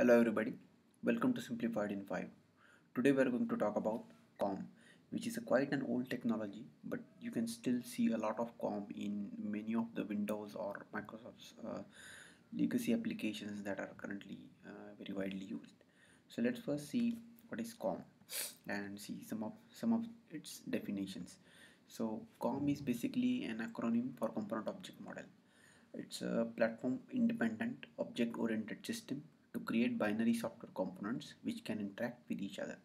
Hello everybody, welcome to Simplified in 5. Today we are going to talk about COM, which is quite an old technology, but you can still see a lot of COM in many of the Windows or Microsoft's uh, legacy applications that are currently uh, very widely used. So let's first see what is COM and see some of some of its definitions. So COM is basically an acronym for Component Object Model. It's a platform independent object oriented system to create binary software components which can interact with each other.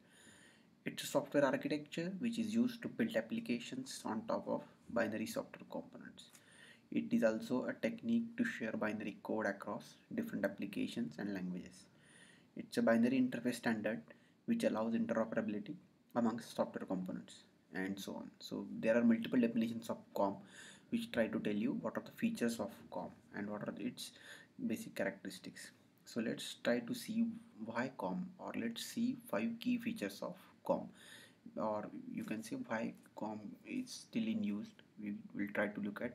It's a software architecture which is used to build applications on top of binary software components. It is also a technique to share binary code across different applications and languages. It's a binary interface standard which allows interoperability amongst software components and so on. So there are multiple definitions of COM which try to tell you what are the features of COM and what are its basic characteristics so let's try to see why com or let's see five key features of com. Or you can say why com is still in use. We will try to look at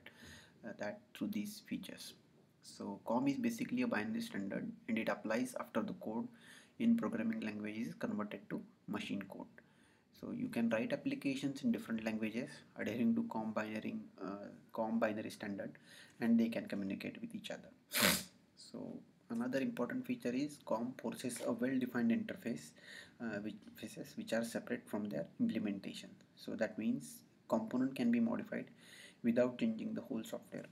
uh, that through these features. So com is basically a binary standard and it applies after the code in programming languages converted to machine code. So you can write applications in different languages adhering to com binary uh, com binary standard and they can communicate with each other. So another important feature is COM possesses a well-defined interface uh, which faces which are separate from their implementation. So that means component can be modified without changing the whole software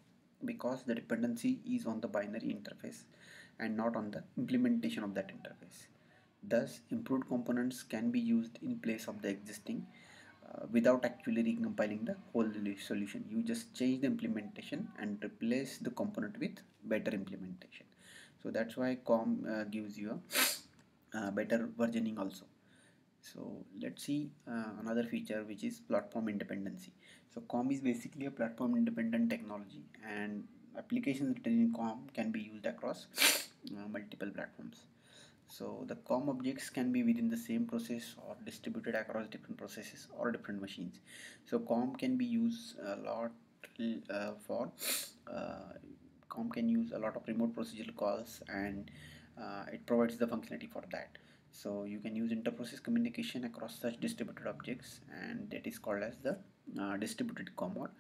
because the dependency is on the binary interface and not on the implementation of that interface. Thus improved components can be used in place of the existing uh, without actually recompiling the whole solution. You just change the implementation and replace the component with better implementation so that's why com uh, gives you a uh, better versioning also. So let's see uh, another feature which is platform independency. So com is basically a platform independent technology and applications written in com can be used across uh, multiple platforms. So the com objects can be within the same process or distributed across different processes or different machines. So com can be used a lot uh, for uh, com can use a lot of remote procedural calls and uh, it provides the functionality for that. So you can use interprocess communication across such distributed objects and that is called as the uh, distributed com or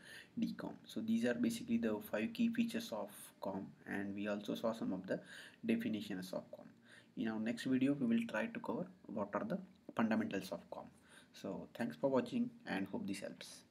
dcom so these are basically the five key features of com and we also saw some of the definitions of com. In our next video we will try to cover what are the fundamentals of com. So thanks for watching and hope this helps